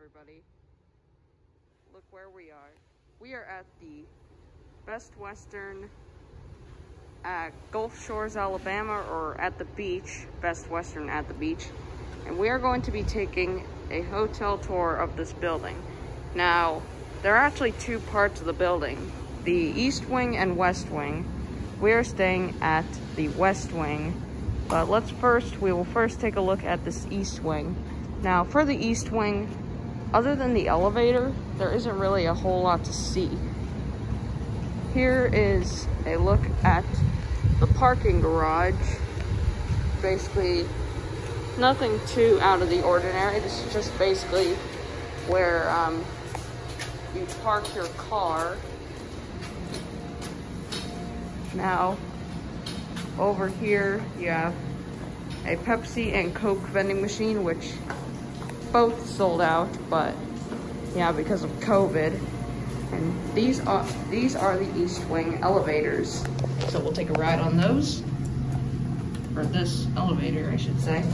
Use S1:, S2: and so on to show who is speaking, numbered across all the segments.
S1: everybody. Look where we are. We are at the Best Western at Gulf Shores, Alabama, or at the beach, Best Western at the beach. And we are going to be taking a hotel tour of this building. Now, there are actually two parts of the building, the East Wing and West Wing. We are staying at the West Wing, but let's first, we will first take a look at this East Wing. Now, for the East Wing, other than the elevator, there isn't really a whole lot to see. Here is a look at the parking garage. Basically, nothing too out of the ordinary. This is just basically where um, you park your car. Now, over here, you have a Pepsi and Coke vending machine, which both sold out, but yeah, because of COVID. And these are these are the East Wing elevators. So we'll take a ride on those. Or this elevator, I should say.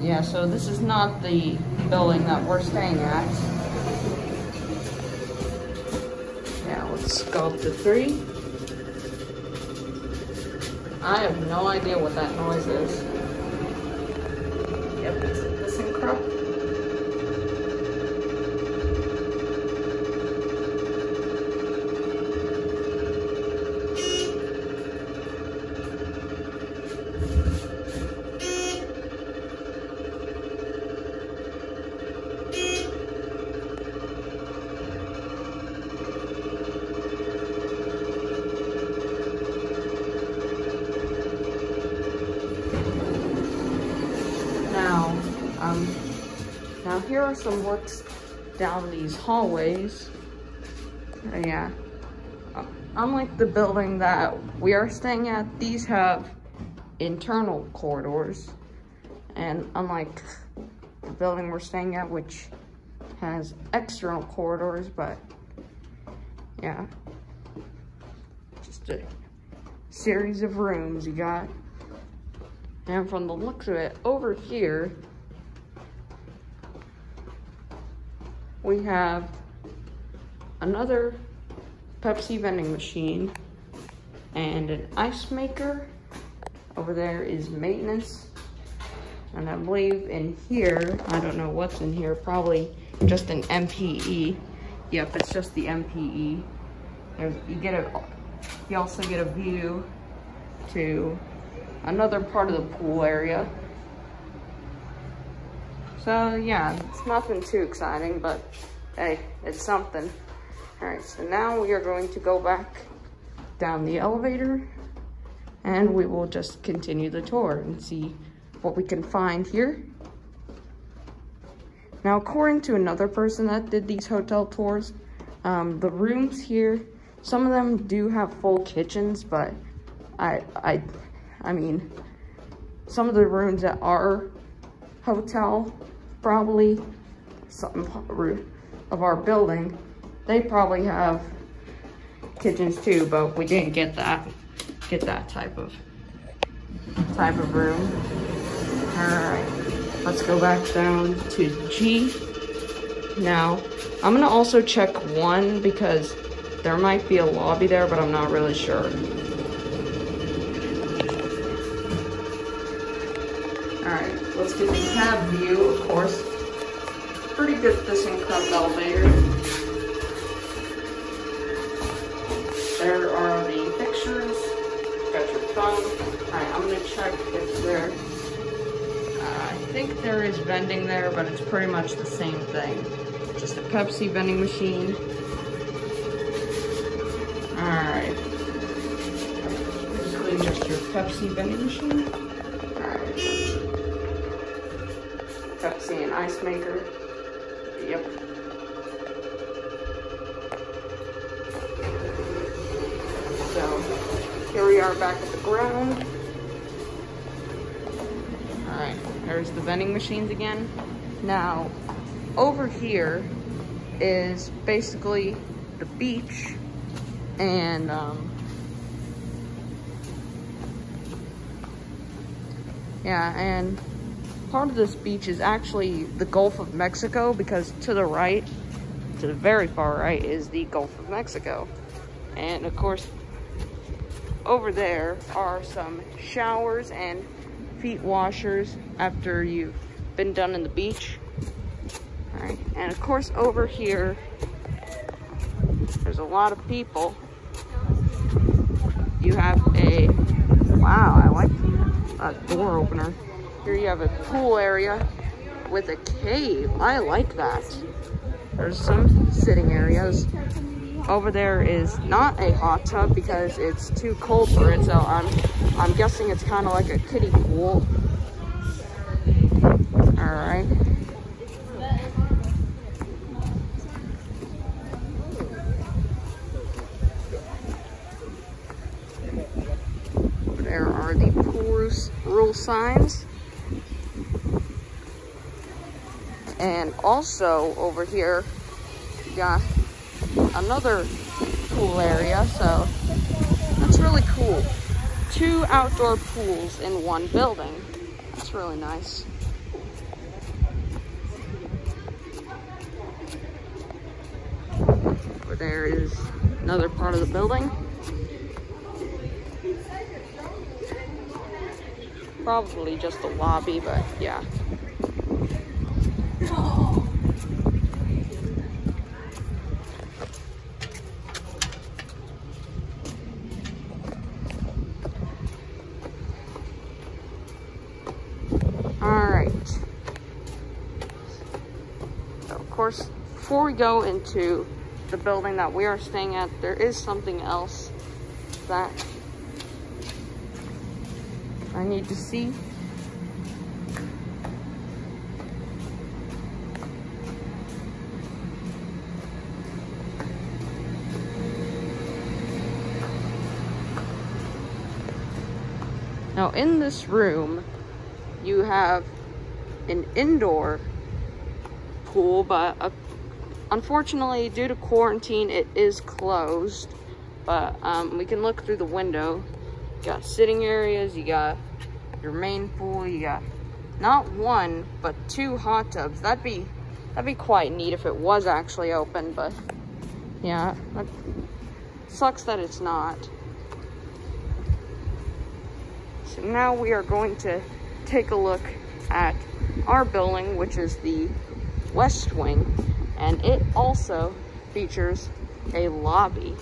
S1: Yeah, so this is not the building that we're staying at. Yeah, let's go up to three. I have no idea what that noise is. Here are some looks down these hallways. Yeah. Unlike the building that we are staying at, these have internal corridors. And unlike the building we're staying at, which has external corridors, but yeah. Just a series of rooms you got. And from the looks of it, over here, we have another Pepsi vending machine and an ice maker. Over there is maintenance. And I believe in here, I don't know what's in here, probably just an MPE. Yep, it's just the MPE. There's, you get a, you also get a view to another part of the pool area. So yeah, it's nothing too exciting, but hey, it's something. All right, so now we are going to go back down the elevator and we will just continue the tour and see what we can find here. Now, according to another person that did these hotel tours, um, the rooms here, some of them do have full kitchens, but I, I, I mean, some of the rooms that are hotel, probably some of our building, they probably have kitchens too, but we didn't get that, get that type of, type of room. All right, let's go back down to G. Now, I'm gonna also check one because there might be a lobby there, but I'm not really sure. Let's get the cab view, of course. Pretty good ThyssenKrupp elevator. There are the pictures. Got your phone. Alright, I'm gonna check if there... Uh, I think there is vending there, but it's pretty much the same thing. Just a Pepsi vending machine. Alright. Basically just your Pepsi vending machine. Alright. Pepsi and ice maker. Yep. So, here we are back at the ground. Alright, there's the vending machines again. Now, over here is basically the beach and um, Yeah, and part of this beach is actually the Gulf of Mexico because to the right, to the very far right, is the Gulf of Mexico. And of course, over there are some showers and feet washers after you've been done in the beach. All right, and of course over here, there's a lot of people. You have a, wow, I like that uh, door opener. Here you have a pool area with a cave. I like that. There's some sitting areas. Over there is not a hot tub because it's too cold for it, so I'm I'm guessing it's kind of like a kiddie pool. All right. There are the pool rule signs. And also over here, got another pool area, so that's really cool. Two outdoor pools in one building. That's really nice. Over there is another part of the building. Probably just the lobby, but yeah. Course, before we go into the building that we are staying at, there is something else that I need to see. Now in this room, you have an indoor pool, but uh, unfortunately, due to quarantine, it is closed. But um, we can look through the window. You got sitting areas, you got your main pool, you got not one, but two hot tubs. That'd be that'd be quite neat if it was actually open, but yeah, that sucks that it's not. So now we are going to take a look at our building, which is the West Wing, and it also features a lobby.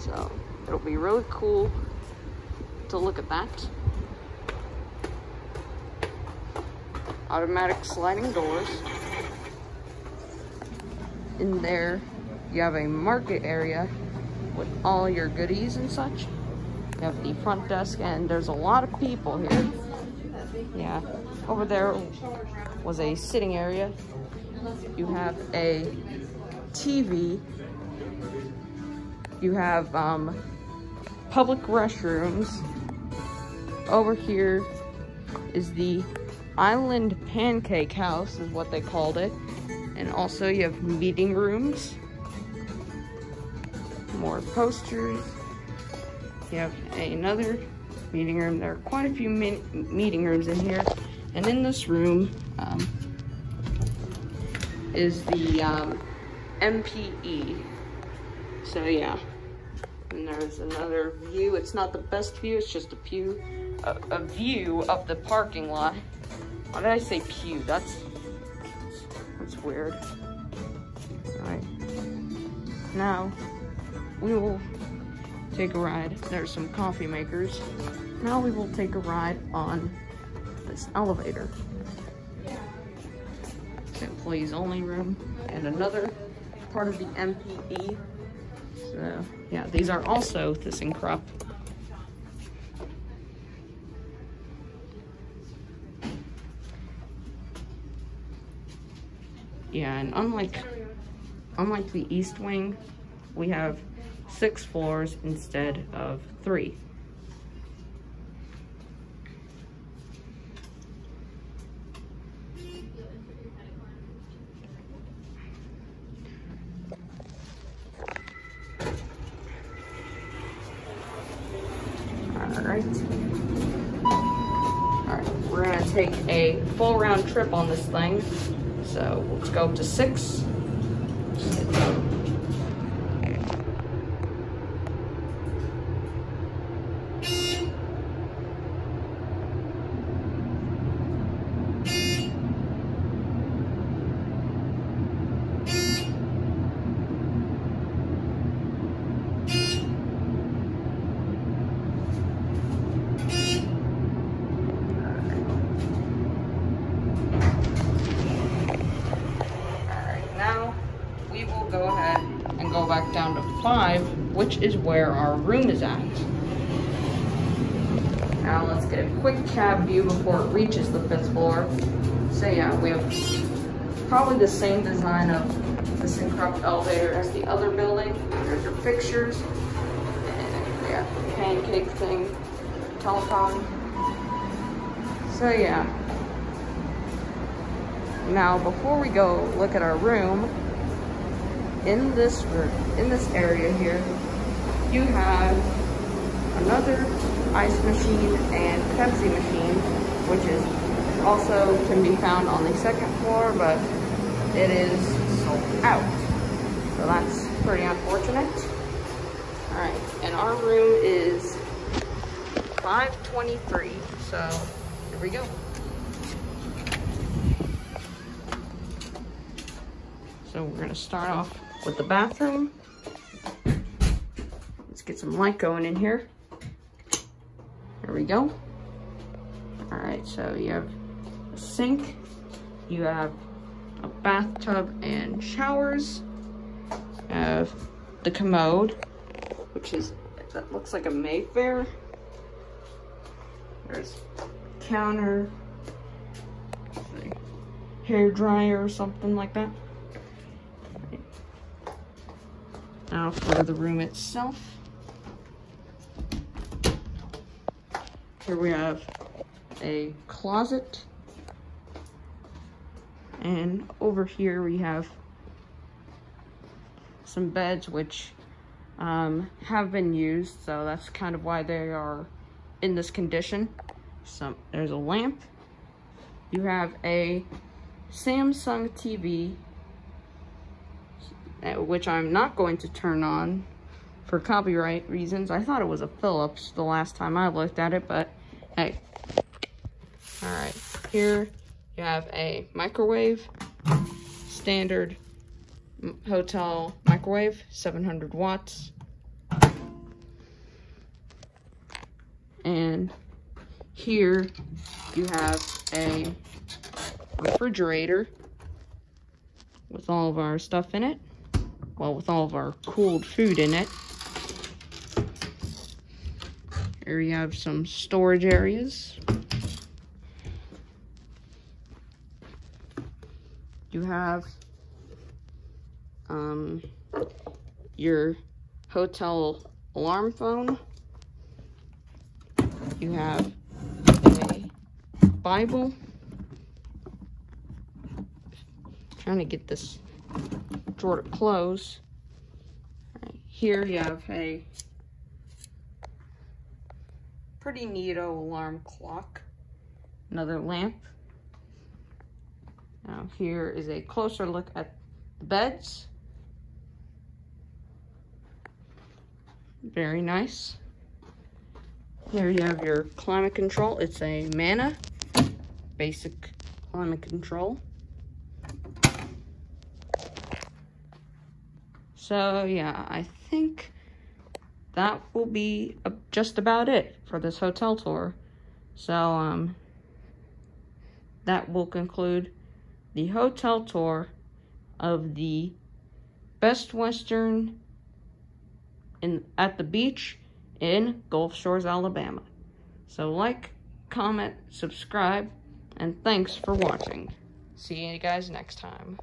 S1: So it'll be really cool to look at that. Automatic sliding doors. In there, you have a market area with all your goodies and such. You have the front desk, and there's a lot of people here. Yeah, over there was a sitting area you have a TV, you have um, public restrooms. Over here is the Island Pancake House is what they called it. And also you have meeting rooms, more posters. You have another meeting room. There are quite a few meeting rooms in here. And in this room, um, is the um, MPE. So yeah. And there's another view. It's not the best view, it's just a view, a, a view of the parking lot. Why did I say pew? That's, that's weird. All right. Now, we will take a ride. There's some coffee makers. Now we will take a ride on this elevator employees only room and another part of the MPE. So yeah, these are also ThyssenKrupp. Yeah, and unlike unlike the East Wing, we have six floors instead of three. We're gonna take a full round trip on this thing. So let's go up to six. go ahead and go down to five, which is where our room is at. Now let's get a quick cab view before it reaches the fifth floor. So yeah, we have probably the same design of this ThyssenKrupp elevator as the other building. There's your fixtures, and yeah, pancake thing, telephone. So yeah. Now before we go look at our room, in this room, in this area here, you have another ice machine and Pepsi machine, which is also can be found on the second floor, but it is sold out. So that's pretty unfortunate. All right, and our room is 523, so here we go. So we're gonna start off with the bathroom. Let's get some light going in here. There we go. All right, so you have a sink, you have a bathtub and showers, have the commode, which is, that looks like a Mayfair. There's counter, hair dryer or something like that. Now for the room itself. Here we have a closet. And over here we have some beds which um, have been used, so that's kind of why they are in this condition. So there's a lamp. You have a Samsung TV Eh, which I'm not going to turn on for copyright reasons. I thought it was a Philips the last time I looked at it, but hey. All right, here you have a microwave, standard hotel microwave, 700 watts. And here you have a refrigerator with all of our stuff in it well, with all of our cooled food in it. Here you have some storage areas. You have um, your hotel alarm phone. You have a Bible. trying to get this drawer to close. Right, here you have a pretty neato alarm clock. Another lamp. Now here is a closer look at the beds. Very nice. Here you have your climate control. It's a Mana basic climate control. So yeah, I think that will be just about it for this hotel tour. So um, that will conclude the hotel tour of the Best Western in at the beach in Gulf Shores, Alabama. So like, comment, subscribe, and thanks for watching. See you guys next time.